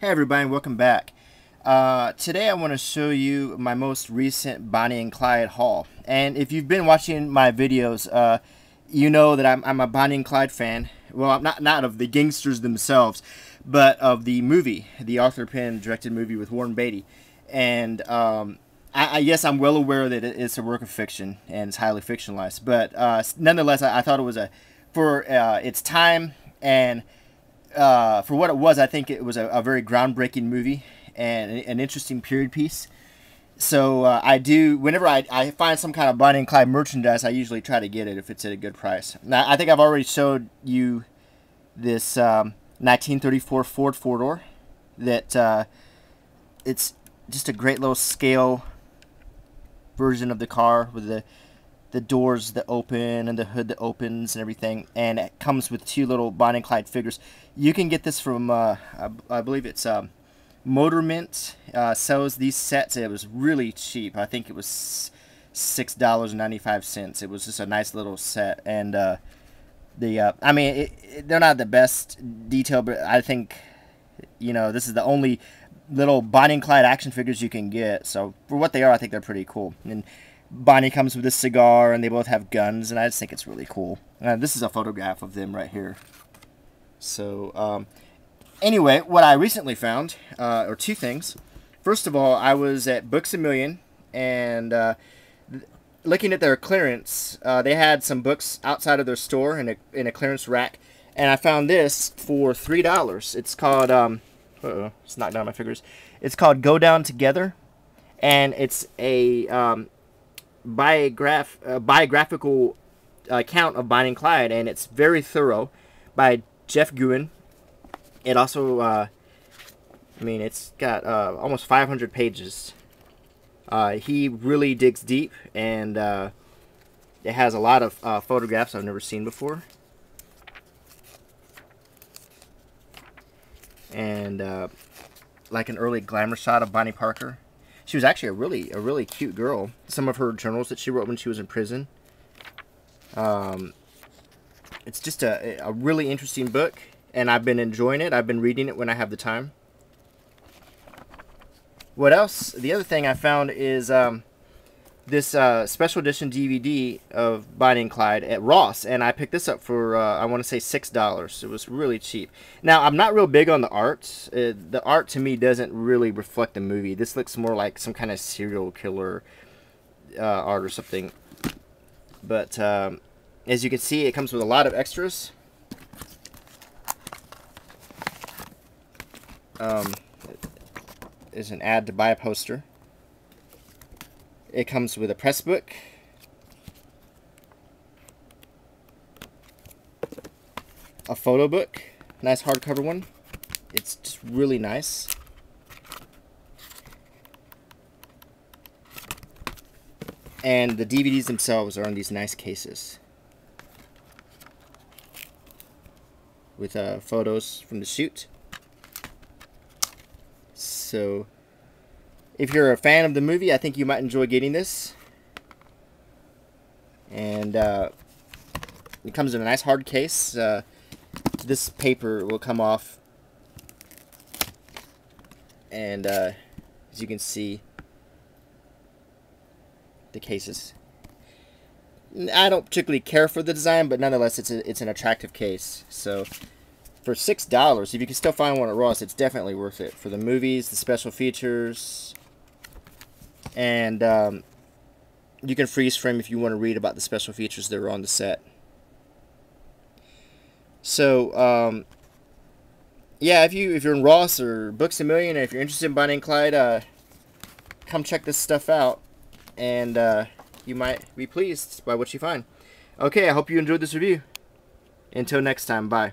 Hey everybody, welcome back. Uh, today I want to show you my most recent Bonnie and Clyde haul. And if you've been watching my videos, uh, you know that I'm, I'm, a Bonnie and Clyde fan. Well, I'm not, not of the gangsters themselves, but of the movie, the Arthur Penn directed movie with Warren Beatty. And um, I, I, I'm well aware that it's a work of fiction and it's highly fictionalized. But uh, nonetheless, I, I, thought it was a, for uh, its time and uh, for what it was, I think it was a, a very groundbreaking movie and an interesting period piece. So uh, I do, whenever I, I find some kind of Bonnie and Clyde merchandise, I usually try to get it if it's at a good price. Now, I think I've already showed you this um, 1934 Ford four-door that uh, it's just a great little scale version of the car with the the doors that open and the hood that opens and everything and it comes with two little Bonnie and Clyde figures. You can get this from uh, I, I, believe it's um, Motormint uh, sells these sets. It was really cheap. I think it was six dollars and 95 cents. It was just a nice little set and uh, the uh, I mean it, it, they're not the best detail but I think you know this is the only little Bonnie and Clyde action figures you can get. So for what they are I think they're pretty cool. And Bonnie comes with a cigar, and they both have guns, and I just think it's really cool. Uh, this is a photograph of them right here. So, um, anyway, what I recently found, uh, or two things. First of all, I was at Books A Million, and uh, looking at their clearance, uh, they had some books outside of their store in a, in a clearance rack, and I found this for $3. It's called, um, uh-oh, it's knocked down my fingers. It's called Go Down Together, and it's a um, biograph uh, biographical account of Bonnie and Clyde, and it's very thorough by Jeff Guinn. It also, uh, I mean, it's got uh, almost 500 pages. Uh, he really digs deep, and it has a lot of photographs I've never seen before. And like an early glamour shot of Bonnie Parker. She was actually a really a really cute girl. Some of her journals that she wrote when she was in prison. Um, it's just a, a really interesting book, and I've been enjoying it. I've been reading it when I have the time. What else? The other thing I found is um, this uh, special edition DVD of Bonnie and Clyde at Ross, and I picked this up for uh, I want to say six dollars. It was really cheap. Now I'm not real big on the art. Uh, the art to me doesn't really reflect the movie. This looks more like some kind of serial killer uh, art or something. But um, as you can see, it comes with a lot of extras. Um, is an ad to buy a poster. It comes with a press book. A photo book. Nice hardcover one. It's just really nice. And the DVDs themselves are in these nice cases. With uh, photos from the shoot. So if you're a fan of the movie, I think you might enjoy getting this. And uh, it comes in a nice hard case. Uh, this paper will come off. And uh, as you can see, the cases. I don't particularly care for the design, but nonetheless, it's a, it's an attractive case. So for six dollars, if you can still find one at Ross, it's definitely worth it for the movies, the special features, and um, you can freeze frame if you want to read about the special features that are on the set. So, um, yeah, if you if you're in Ross or Books a Million, if you're interested in and Clyde, uh, come check this stuff out, and uh, you might be pleased by what you find. Okay, I hope you enjoyed this review. Until next time, bye.